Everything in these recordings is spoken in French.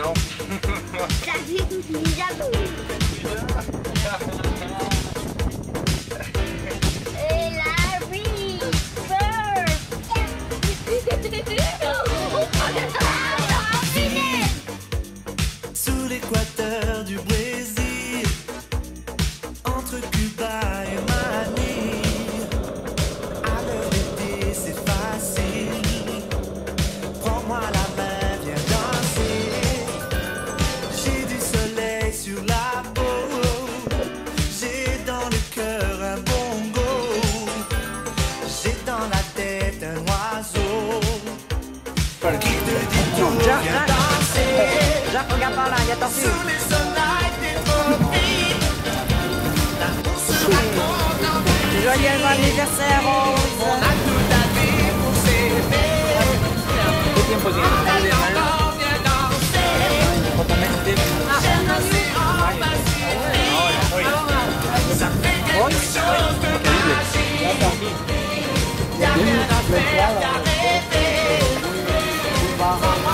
não. Carrinho de viador. sur la peau. J'ai dans le cœur un bongo. J'ai dans la tête un oiseau. Qui te dit tout, viens danser. Jacques, regarde par là, y a Sous les sonnailles des tropiques. L'amour se raconte en Joyeux anniversaire. Oh.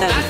them.